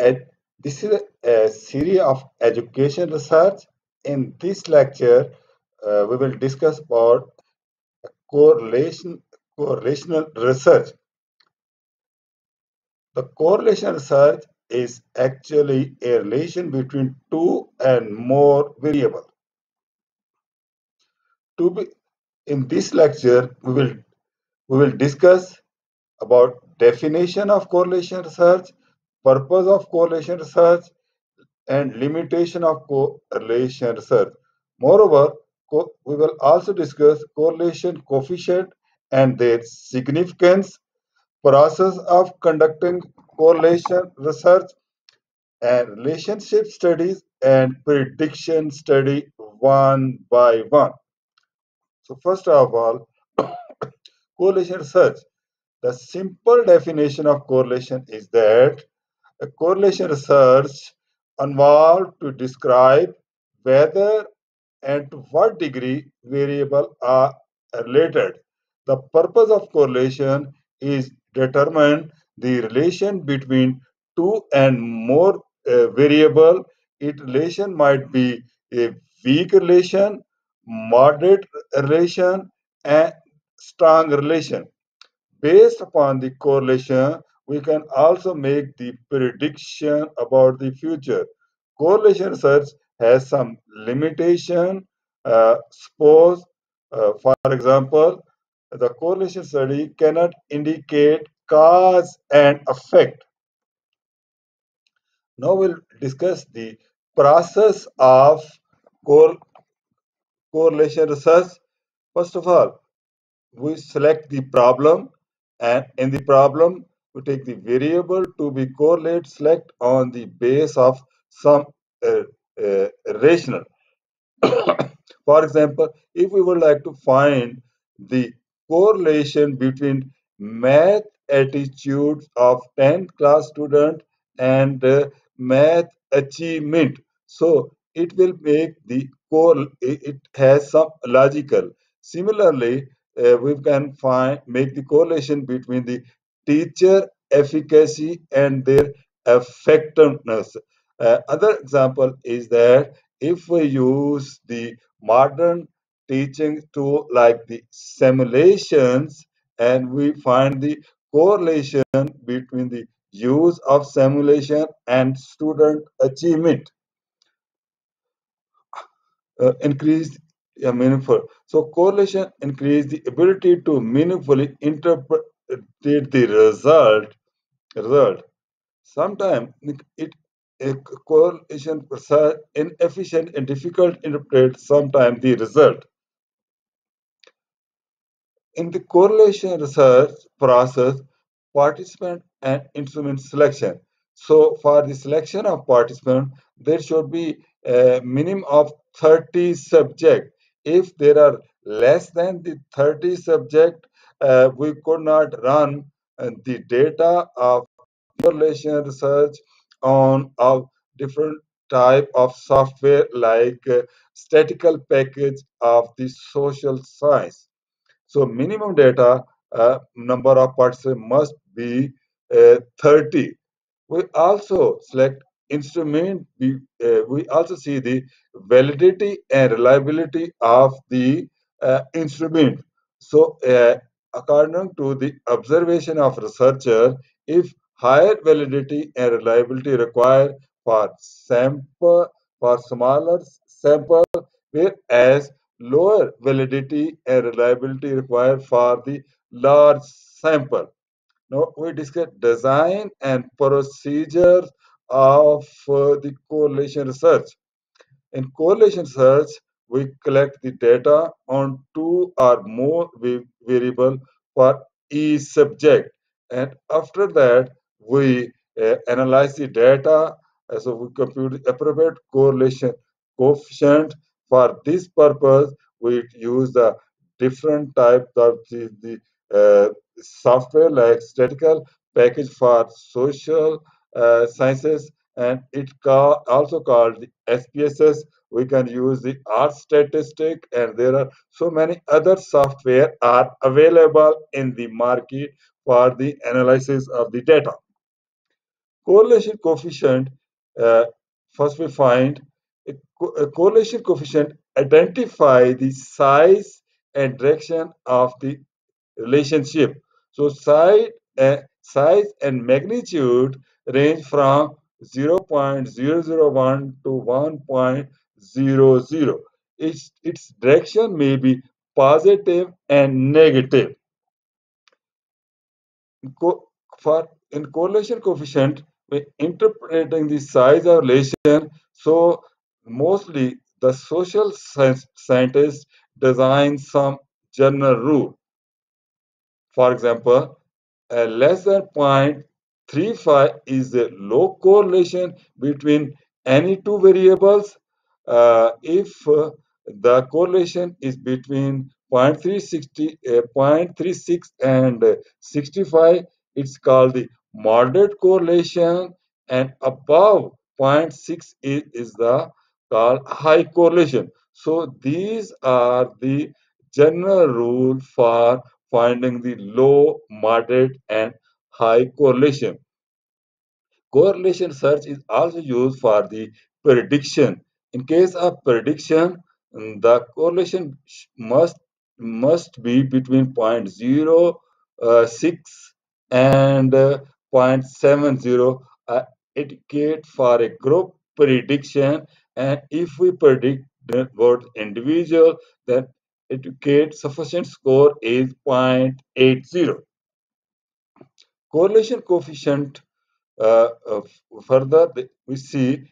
This is a, a series of education research. In this lecture, uh, we will discuss about correlation correlational research. The correlation research is actually a relation between two and more variables. To be, in this lecture, we will we will discuss about definition of correlation research, purpose of correlation research, and limitation of correlation research. Moreover, we will also discuss correlation coefficient and their significance, process of conducting correlation research, and relationship studies and prediction study one by one. So first of all, correlation research. The simple definition of correlation is that a correlation research involved to describe whether and to what degree variables are related. The purpose of correlation is determine the relation between two and more uh, variable. It relation might be a weak relation, moderate relation, and strong relation. Based upon the correlation, we can also make the prediction about the future. Correlation research has some limitation. Uh, suppose, uh, for example, the correlation study cannot indicate cause and effect. Now we'll discuss the process of cor correlation research. First of all, we select the problem and in the problem we take the variable to be correlate select on the base of some uh, uh, rational. For example, if we would like to find the correlation between math attitudes of 10th class student and uh, math achievement, so it will make the core, it has some logical. Similarly, uh, we can find make the correlation between the teacher efficacy and their effectiveness. Uh, other example is that if we use the modern teaching tool like the simulations and we find the correlation between the use of simulation and student achievement uh, increase meaningful. So correlation increase the ability to meaningfully interpret the result. Result. Sometimes it a correlation process inefficient and difficult to interpret sometimes the result. In the correlation research process, participant and instrument selection. So for the selection of participant, there should be a minimum of 30 subject. If there are less than the 30 subject, uh, we could not run uh, the data of correlation research on a different type of software like uh, statistical package of the social science. So minimum data uh, number of participants must be uh, 30. We also select instrument. We, uh, we also see the validity and reliability of the uh, instrument. So according to the observation of researcher, if higher validity and reliability required for sample for smaller sample, whereas lower validity and reliability required for the large sample. Now we discuss design and procedures of uh, the correlation research. In correlation research, we collect the data on two or more variable for each subject. And after that, we uh, analyze the data. Uh, so we compute the appropriate correlation coefficient for this purpose, we use the different types of the, the uh, software like statistical package for social uh, sciences and it call, also called the SPSS. We can use the R statistic and there are so many other software are available in the market for the analysis of the data. correlation coefficient, uh, first we find a, co a, correlation coefficient identify the size and direction of the relationship. So size, uh, size and magnitude range from 0.001 to 1.00. Its, its direction may be positive and negative. For in correlation coefficient, we interpreting the size of relation. So mostly the social science, scientists design some general rule. For example, a less than 0.35 is a low correlation between any two variables. Uh, if uh, the correlation is between 0.360, uh, 0.36 and 65, it's called the moderate correlation, and above 0.6 is, is the called high correlation. So these are the general rule for finding the low, moderate, and high correlation. Correlation search is also used for the prediction. In case of prediction, the correlation must must be between 0.06 and uh, 0.70 uh, indicate for a group prediction. And if we predict about individual then indicate sufficient score is 0.80 correlation coefficient uh, uh, further we see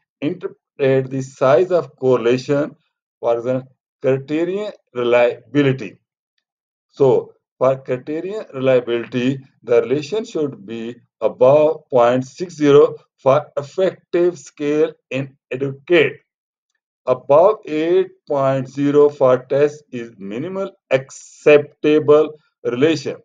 interpret the size of correlation for example criterion reliability so for criterion reliability, the relation should be above 0.60 for effective scale in educate. Above 8.0 for test is minimal acceptable relation.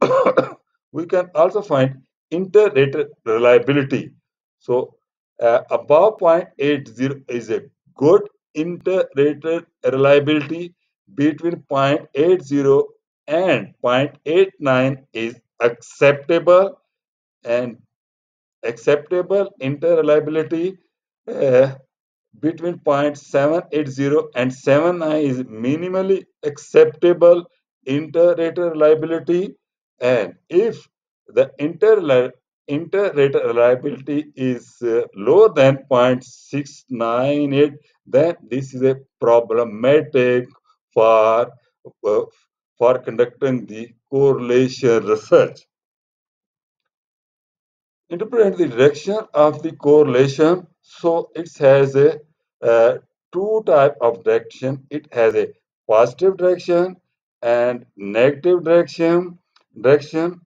we can also find inter-rater reliability. So uh, above 0.80 is a good inter-rater reliability between 0.80 and 0.89 is acceptable and acceptable interreliability uh, between 0.780 and 79 is minimally acceptable inter-rater reliability. And if the inter inter-rater reliability is uh, lower than 0.698 then this is a problematic for uh, for conducting the correlation research. Interpret the direction of the correlation. So it has a uh, two type of direction. It has a positive direction and negative direction. Direction.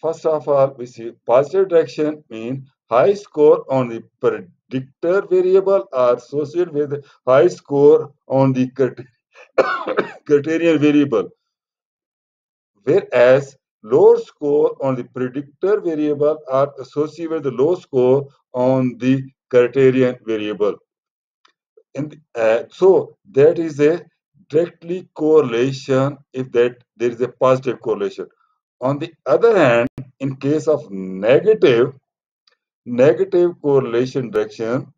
First of all, we see positive direction mean high score on the predictor variable are associated with high score on the criterion variable, whereas low score on the predictor variable are associated with the low score on the criterion variable. And uh, so that is a directly correlation if that there is a positive correlation. On the other hand, in case of negative, negative correlation direction,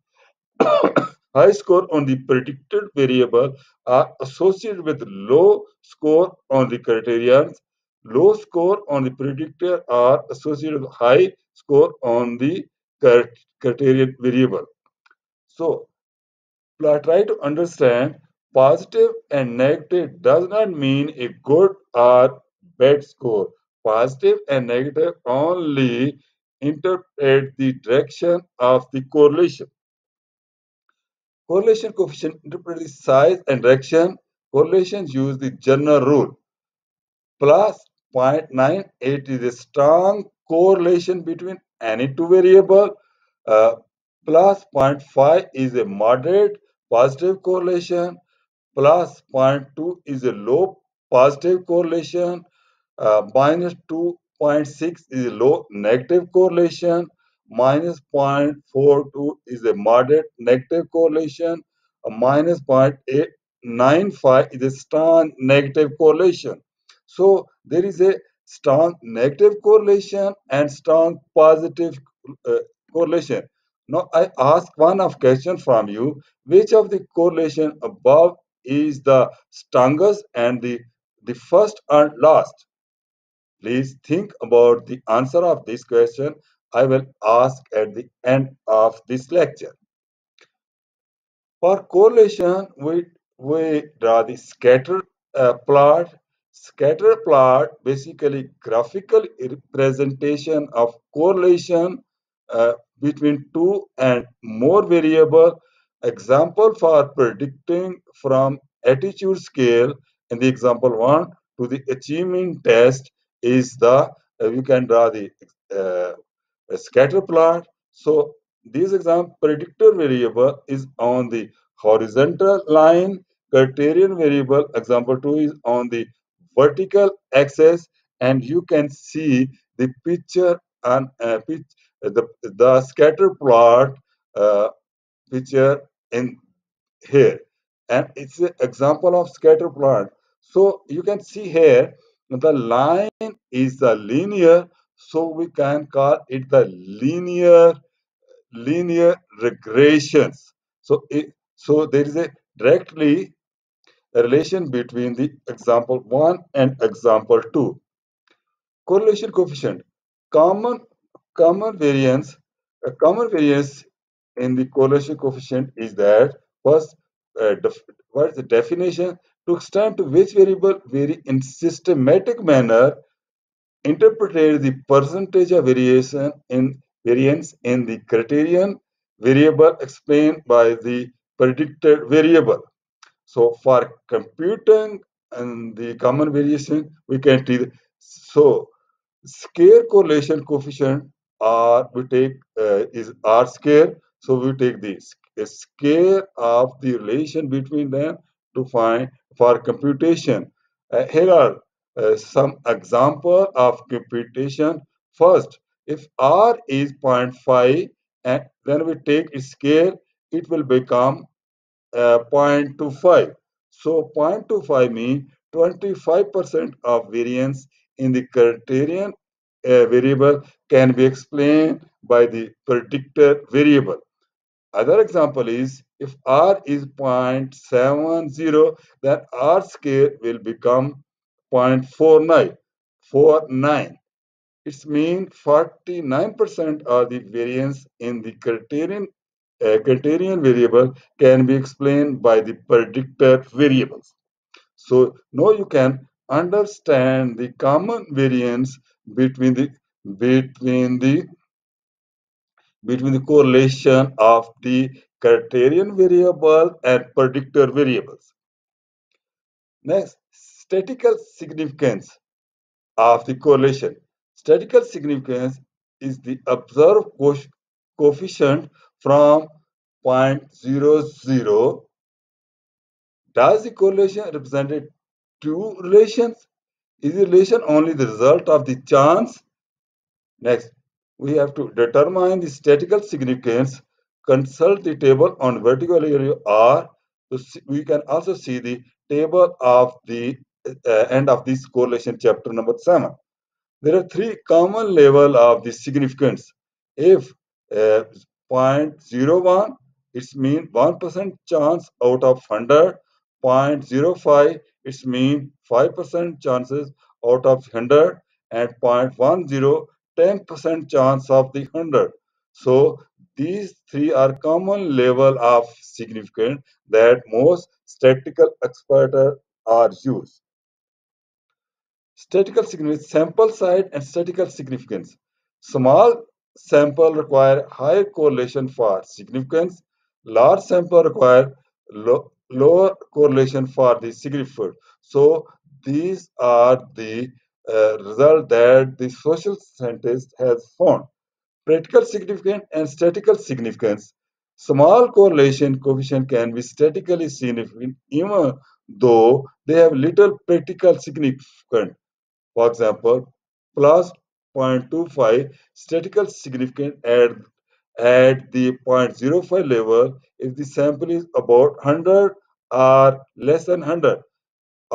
high score on the predicted variable are associated with low score on the criterions. Low score on the predictor are associated with high score on the criterion variable. So, try to understand positive and negative does not mean a good or bad score. Positive and negative only interpret the direction of the correlation. Correlation coefficient interpret the size and direction. Correlations use the general rule. Plus 0.98 is a strong correlation between any two variable. Uh, plus 0.5 is a moderate positive correlation. Plus 0.2 is a low positive correlation. Uh, minus 2.6 is low negative correlation minus 0.42 is a moderate negative correlation. A minus 0.895 is a strong negative correlation. So there is a strong negative correlation and strong positive uh, correlation. Now I ask one of question from you. Which of the correlation above is the strongest and the, the first and last? Please think about the answer of this question. I will ask at the end of this lecture. For correlation, we, we draw the scatter uh, plot. Scatter plot basically graphical representation of correlation uh, between two and more variable. Example for predicting from attitude scale in the example one to the achievement test is the uh, you can draw the uh, scatter plot. So this example predictor variable is on the horizontal line. Criterion variable example 2 is on the vertical axis and you can see the picture and uh, pitch, the, the scatter plot uh, picture in here and it's an example of scatter plot so you can see here the line is the linear so we can call it the linear linear regressions. So it, so there is a directly a relation between the example 1 and example 2 correlation coefficient. Common common variance a common variance in the correlation coefficient is that first uh, what is the definition to extent to which variable vary in systematic manner interpreted the percentage of variation in variance in the criterion variable explained by the predicted variable. So for computing and the common variation, we can see so square correlation coefficient R we take uh, is R square. So we take the square of the relation between them to find for computation. Uh, here are uh, some example of computation. First, if R is 0.5 and then we take its square, it will become uh, 0.25. So 0.25 means 25% of variance in the criterion uh, variable can be explained by the predictor variable. Other example is if R is 0.70, then R square will become 0.49. 49. It means 49% of the variance in the criterion uh, criterion variable can be explained by the predictor variables. So now you can understand the common variance between the between the between the correlation of the criterion variable and predictor variables. Next, statistical significance of the correlation. Statistical significance is the observed coefficient from 0.00. Does the correlation represent two relations? Is the relation only the result of the chance? Next, we have to determine the statistical significance. Consult the table on vertical area R. So we can also see the table of the uh, end of this correlation chapter number 7. There are three common level of the significance. If uh, 0.01, it means 1% chance out of 100. 0.05, it means 5% chances out of 100. And 0.10, 10% chance of the 100. So these three are common level of significance that most statistical experts are used. Statistical significance, sample size and statistical significance. Small sample require higher correlation for significance. Large sample require low, lower correlation for the significance. So these are the result that the social scientist has found. Practical significance and statistical significance. Small correlation coefficient can be statistically significant even though they have little practical significance. For example, plus 0.25 statistical significance at, at the 0.05 level if the sample is about 100 or less than 100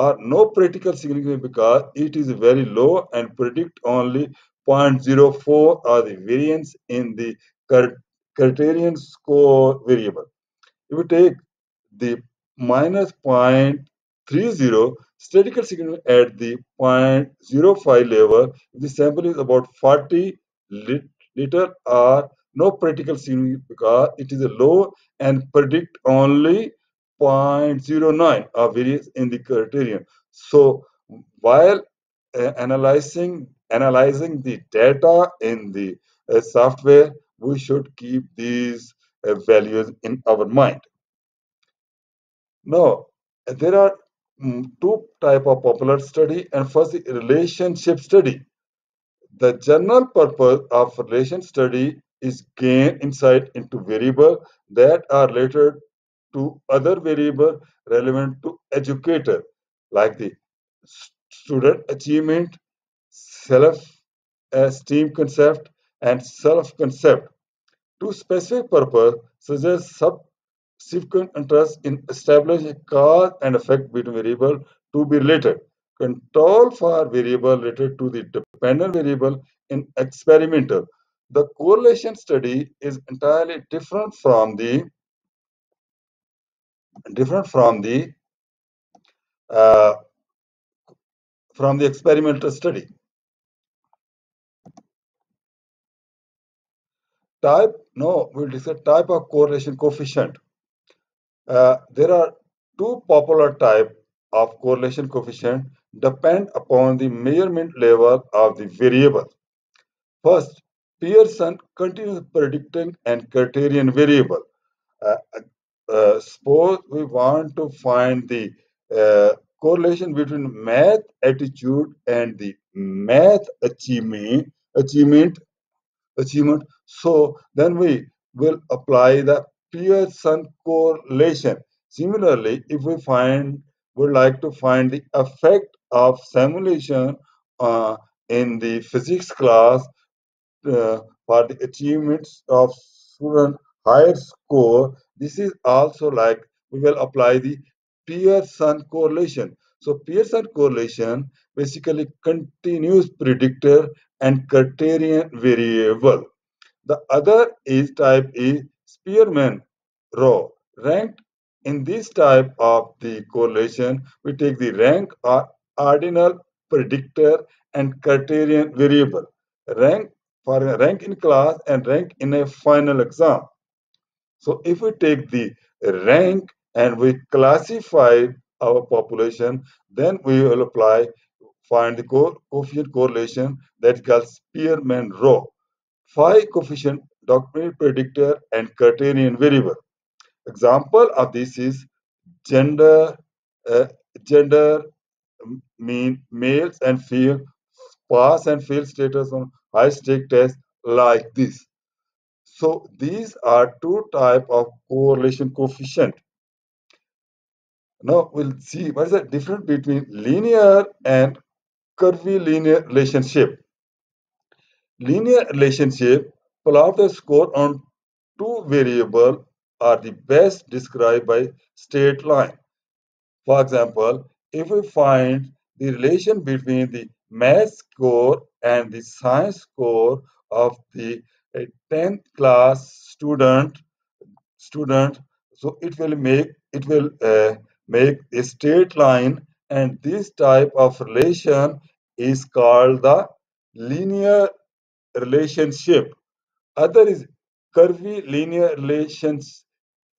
or no practical significance because it is very low and predict only 0.04 are the variance in the criterion score variable. If we take the minus 0.30 statistical significance at the 0.05 level, the sample is about 40 liter or no practical significance because it is low and predict only 0.09 of variance in the criterion. So while uh, analyzing analyzing the data in the uh, software, we should keep these uh, values in our mind. Now, there are mm, two type of popular study and first relationship study. The general purpose of relation study is gain insight into variable that are related to other variable relevant to educator like the student achievement, self-esteem concept, and self-concept to specific purpose such as subsequent interest in establishing cause and effect between variable to be related. Control for variable related to the dependent variable in experimental. The correlation study is entirely different from the different from the uh, from the experimental study. Type, no, we'll discuss type of correlation coefficient. Uh, there are two popular type of correlation coefficient depend upon the measurement level of the variable. First, Pearson continuous predicting and criterion variable. Uh, uh, suppose we want to find the uh, correlation between math attitude and the math achievement achievement achievement. So then we will apply the pearson correlation. Similarly if we find would like to find the effect of simulation uh, in the physics class uh, for the achievements of student higher score this is also like we will apply the Pearson correlation. So Pearson correlation basically continuous predictor and criterion variable. The other is type is Spearman rho. Ranked in this type of the correlation, we take the rank or ordinal predictor and criterion variable. Rank for rank in class and rank in a final exam. So if we take the rank and we classify our population, then we will apply, find the co coefficient correlation that called Spearman rho. Phi coefficient, dominant predictor, and criterion variable. Example of this is gender, uh, gender mean males and female pass and fail status on high stake tests like this. So these are two type of correlation coefficient. Now we'll see what is the difference between linear and curvilinear relationship. Linear relationship plot the score on two variable are the best described by straight line. For example, if we find the relation between the math score and the science score of the 10th class student student so it will make it will uh, make a straight line and this type of relation is called the linear relationship. Other is curvilinear relations,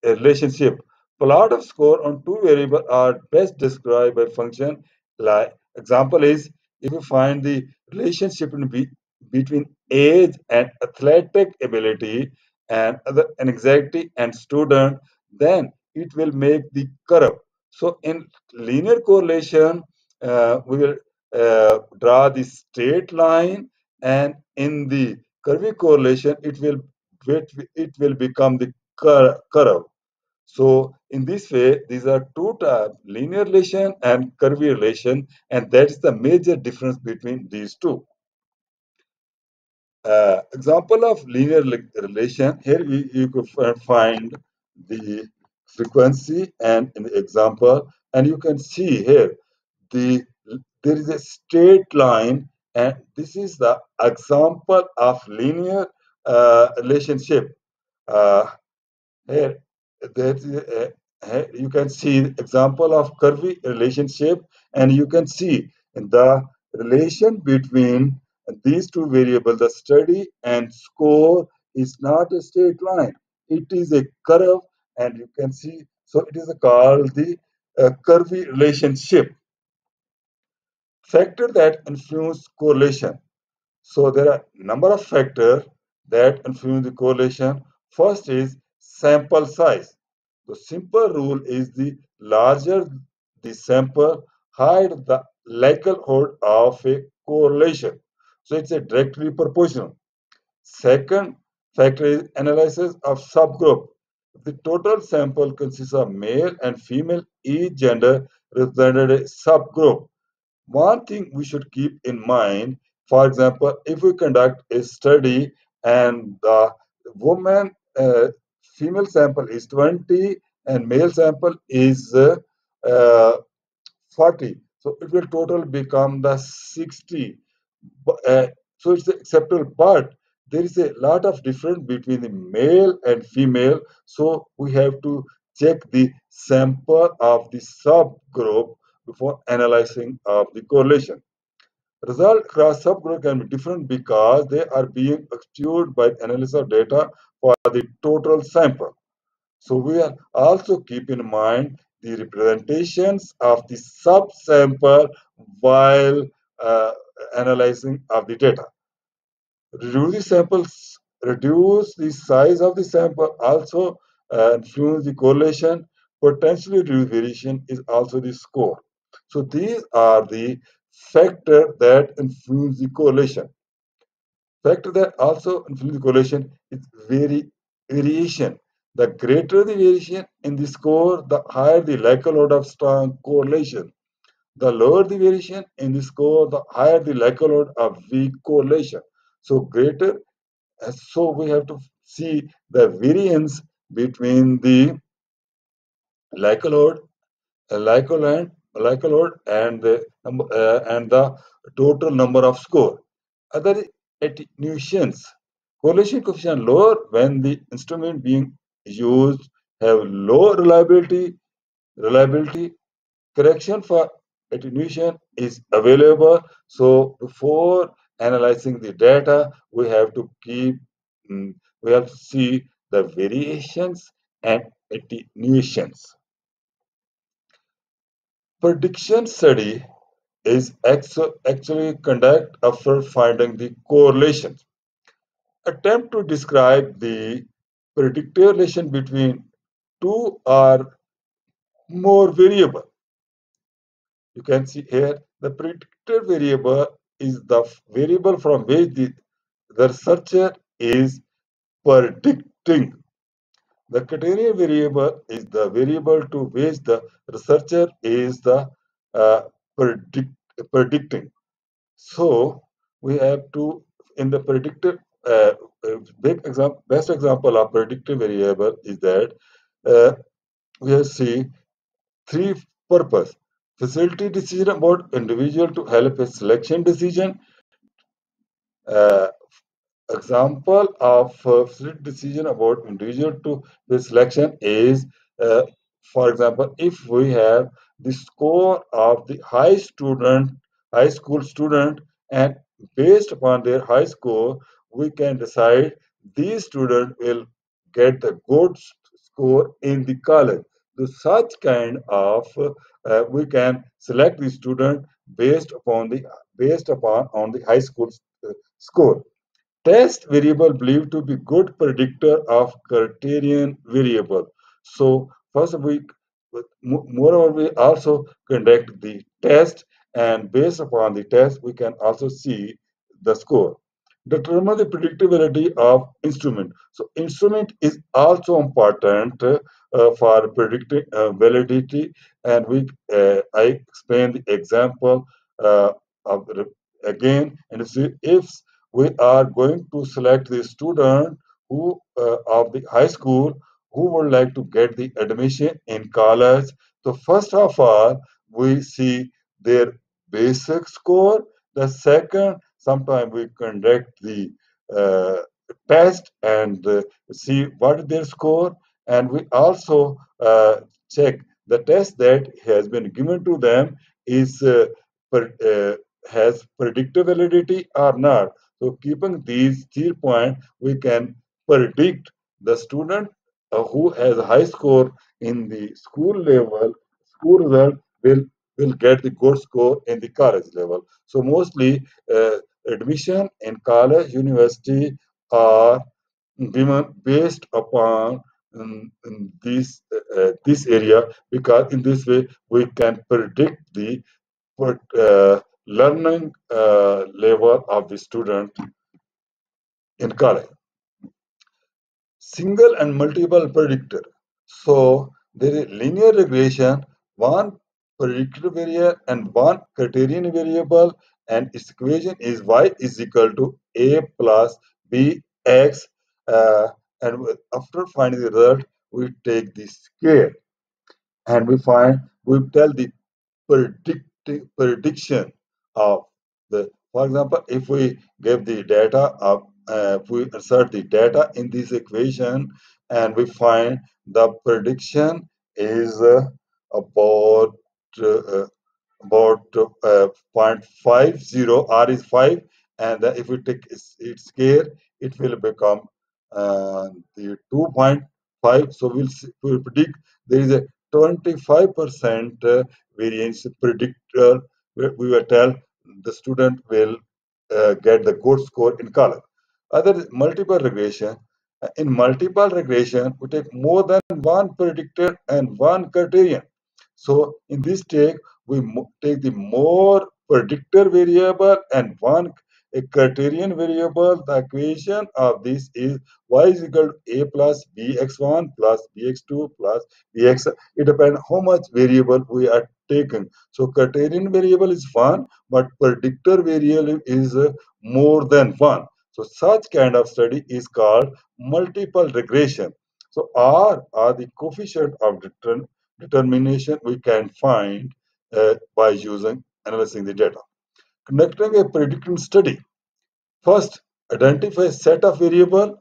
relationship. Plot of score on two variables are best described by function like example is if you find the relationship be, between age and athletic ability and other anxiety and student then it will make the curve so in linear correlation, uh, we will uh, draw the straight line and in the curvy correlation, it will it will become the curve. So in this way, these are two types, linear relation and curvy relation, and that is the major difference between these two. Uh, example of linear relation, here we, you could find the frequency and in the example and you can see here the there is a straight line And this is the example of linear uh, relationship. Uh, here, you can see example of curvy relationship, and you can see in the relation between these two variables, the study and score, is not a straight line. It is a curve, and you can see. So it is called the uh, curvy relationship. Factor that influence correlation. So there are number of factors that influence the correlation. First is sample size. The simple rule is the larger the sample, higher the likelihood of a correlation. So it's a directly proportional. Second factor is analysis of subgroup. The total sample consists of male and female, each gender represented a subgroup. One thing we should keep in mind, for example, if we conduct a study and the woman uh, female sample is 20 and male sample is uh, uh, 40, so it will total become the 60. Uh, so it's acceptable, but there is a lot of difference between the male and female. So we have to check the sample of the subgroup before analyzing of the correlation. Result across subgroup can be different because they are being skewed by analysis of data for the total sample. So we are also keep in mind the representations of the subsample while uh, analyzing of the data. Reduce the samples, reduce the size of the sample, also uh, influence the correlation. Potentially reduce variation is also the score. So these are the factors that influence the correlation. Factor that also influence the correlation is vari- variation. The greater the variation in the score, the higher the likelihood of strong correlation. The lower the variation in the score, the higher the likelihood of weak correlation. So greater, so we have to see the variance between the likelihood, uh, likelihood, likelihood and the uh, and the total number of score. Other attenuations. Correlation coefficient lower when the instrument being used have low reliability, reliability correction for attenuation is available. So before analyzing the data, we have to keep, mm, we have to see the variations and attenuations. Prediction study is actu- actually conduct after finding the correlations. Attempt to describe the predictive relation between two or more variable. You can see here the predicted variable is the variable from which the, the researcher is predicting. The criterion variable is the variable to which the researcher is the uh, predict, predicting. So we have to in the predictive uh, uh, example, best example of predictive variable is that uh, we have see three purpose facility decision about individual to help a selection decision uh, example of uh, split decision about individual to the selection is, uh, for example, if we have the score of the high student, high school student, and based upon their high score, we can decide these students will get the good score in the college. So such kind of uh, we can select the student based upon the based upon on the high school uh, score. Test variable believed to be good predictor of criterion variable. So first we moreover we also conduct the test and based upon the test we can also see the score. Determine the predictability of instrument. So instrument is also important uh, for predicting uh, validity and we uh, I explain the example uh, of again and see if we are going to select the student who uh, of the high school who would like to get the admission in college. So first of all, we see their basic score The second, sometimes we conduct the uh, test and uh, see what their score, and we also uh, check the test that has been given to them is uh, per, uh, has predictive validity or not. So, keeping these three points, we can predict the student uh, who has a high score in the school level, school result will will get the good score in the college level. So mostly uh, admission in college, university are based upon um, um, this uh, this area because in this way we can predict the uh, learning uh, level of the student in college single and multiple predictor. So there is linear regression, one predictor variable and one criterion variable, and its equation is y is equal to a plus bx. Uh, and after finding the result, we take the square and we find we tell the predict, prediction of the. For example, if we give the data of uh, if we insert the data in this equation and we find the prediction is uh, about uh, about uh, 0.50 r is 5 and if we take its, its scale it will become uh, the 2.5 so we'll, we'll predict there is a 25% uh, variance predictor we will tell the student will uh, get the good score in color other multiple regression. In multiple regression, we take more than one predictor and one criterion. So in this take, we take the more predictor variable and one a criterion variable. The equation of this is y is equal to a plus bx1 plus bx2 plus bx. It depends how much variable we are taking. So criterion variable is one, but predictor variable is more than one. So such kind of study is called multiple regression. So R are the coefficient of determination we can find uh, by using analyzing the data. Conducting a predictive study. First, identify a set of variable,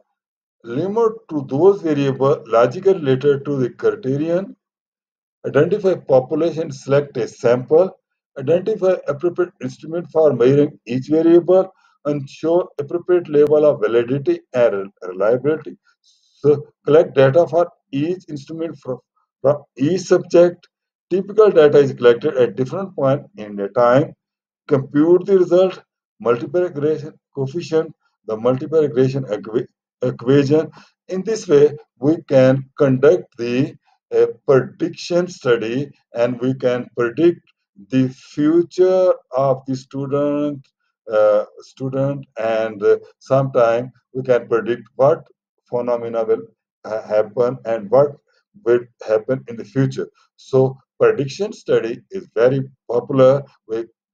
limit to those variable logically related to the criterion, identify population, select a sample, identify appropriate instrument for measuring each variable, ensure appropriate level of validity and reliability. So collect data for each instrument from, from each subject. Typical data is collected at different point in the time. Compute the result, multiple regression coefficient, the multiple regression equation. In this way, we can conduct the uh, prediction study and we can predict the future of the student uh, student and uh, sometime we can predict what phenomena will ha happen and what will happen in the future. So prediction study is very popular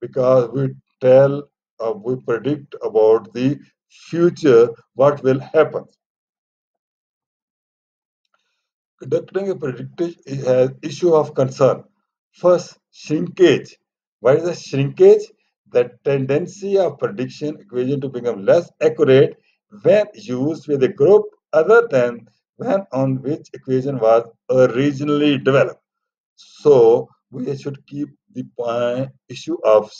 because we tell, uh, we predict about the future, what will happen. Conducting a predictive has issue of concern. First, shrinkage. What is the shrinkage? the tendency of prediction equation to become less accurate when used with a group other than when on which equation was originally developed. So we should keep the issue of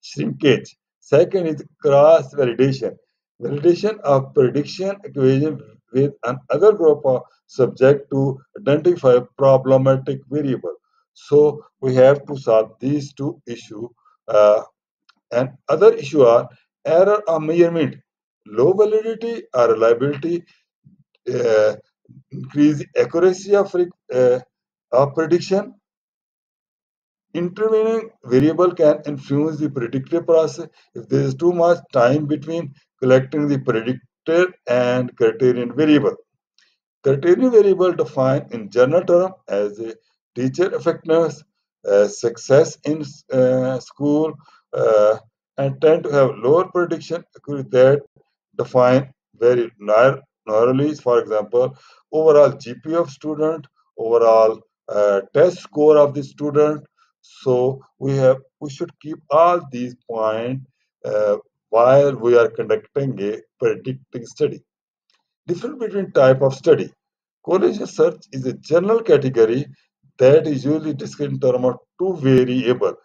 shrinkage. Second is cross validation. Validation of prediction equation with another group of subject to identify problematic variable. So we have to solve these two issues uh, and other issue are error of measurement, low validity or reliability, uh, increase accuracy of, uh, of prediction. Intervening variable can influence the predictive process if there is too much time between collecting the predictor and criterion variable. Criterion variable defined in general term as a teacher effectiveness, success in uh, school uh, and tend to have lower prediction accuracy that define very narrowly. For example, overall GPA of student, overall test score of the student. So we have we should keep all these points uh, while we are conducting a predicting study. Difference between type of study. Correlation search is a general category that is usually described in terms of two variables.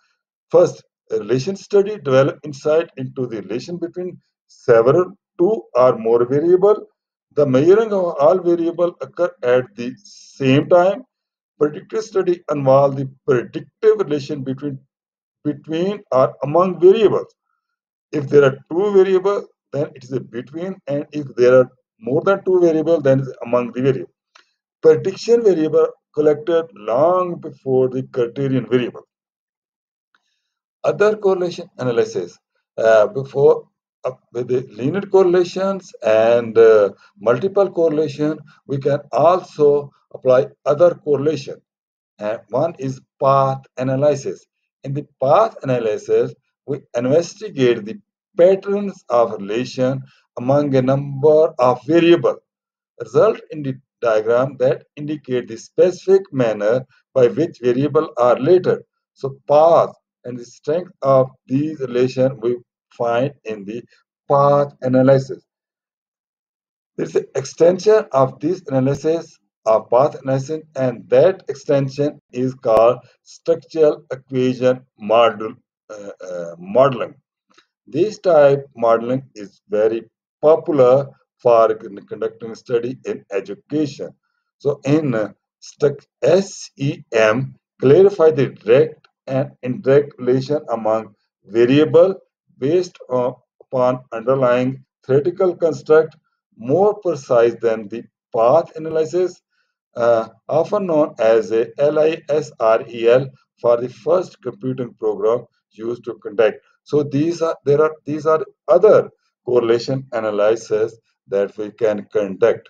First, relation study develop insight into the relation between several two or more variables. The measuring of all variable occur at the same time. Predictive study involve the predictive relation between between or among variables. If there are two variables, then it is a between, and if there are more than two variables, then it's among the variables. Prediction variable collected long before the criterion variable. Other correlation analysis uh, before uh, with the linear correlations and uh, multiple correlation, we can also apply other correlation. And one is path analysis. In the path analysis, we investigate the patterns of relation among a number of variables. Result in the diagram that indicate the specific manner by which variables are related. So path and the strength of these relations we find in the path analysis. There is an extension of this analysis of path analysis and that extension is called structural equation model, uh, uh, modeling. This type modeling is very popular for conducting study in education. So in uh, SEM, clarify the direct and indirect relation among variable based on, upon underlying theoretical construct more precise than the path analysis, uh, often known as a LISREL for the first computing program used to conduct. So these are there are these are other correlation analysis that we can conduct.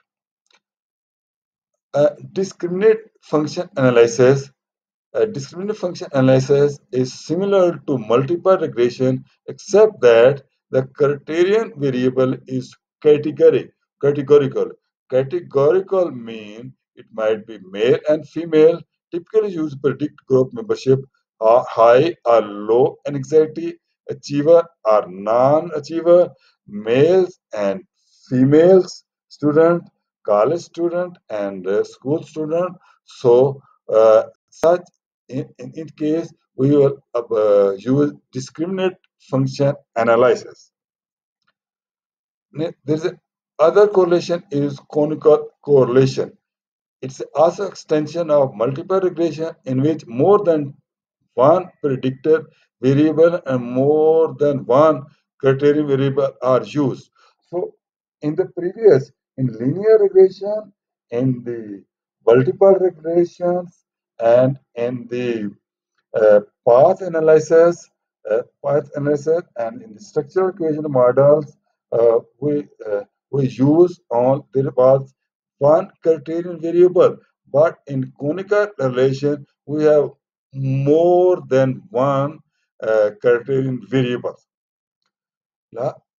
A discriminant function analysis. A discriminant function analysis is similar to multiple regression except that the criterion variable is category, categorical. Categorical mean it might be male and female, typically used to predict group membership or high or low anxiety, achiever or non-achiever, males and females student, college student, and uh, school student. So, uh, such in, in, in, case we will uh, use discriminant function analysis. There is other correlation is canonical correlation. It's also extension of multiple regression in which more than one predictor variable and more than one criterion variable are used. So in the previous, in linear regression, in the multiple regressions, and in the uh, path analysis, uh, path analysis, and in the structural equation models, uh, we uh, we use all there was one criterion variable, but in canonical relation we have more than one uh, criterion variables.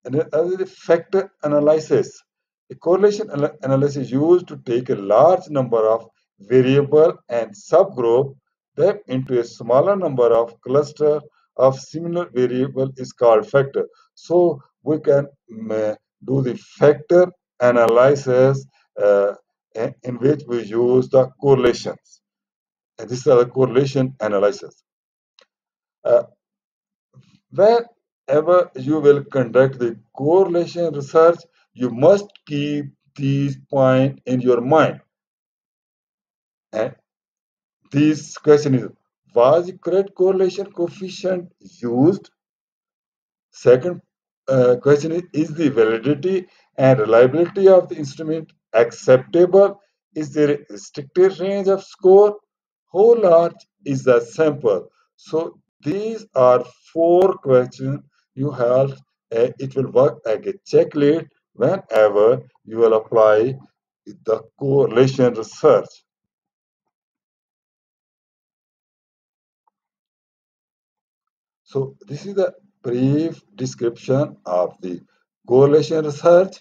And the factor analysis. A correlation analysis is used to take a large number of variable and subgroup them into a smaller number of cluster of similar variable is called factor. So we can um, do the factor analysis uh, in which we use the correlations. And this is the correlation analysis. Uh, whenever you will conduct the correlation research, you must keep these points in your mind. And this question is, was the correct correlation coefficient used? Second uh, question is, is the validity and reliability of the instrument acceptable? Is the restricted range of score? How large is the sample? So these are four questions you have. Uh, it will work like a checklist whenever you will apply the correlation research. So this is the brief description of the correlation research